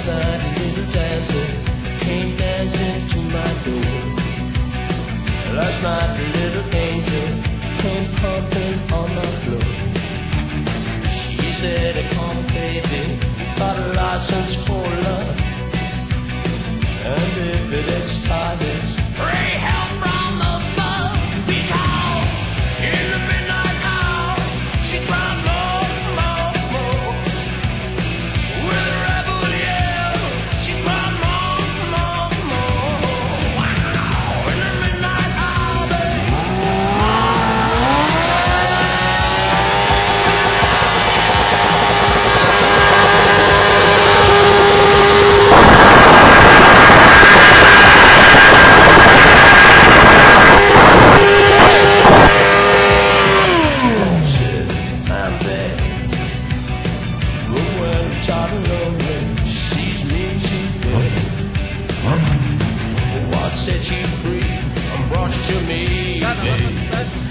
last night little dancer came dancing to my door. Last night a little angel came pumping on my floor. She said, come baby, got a license for love. And if it expires, set you free and brought you to me?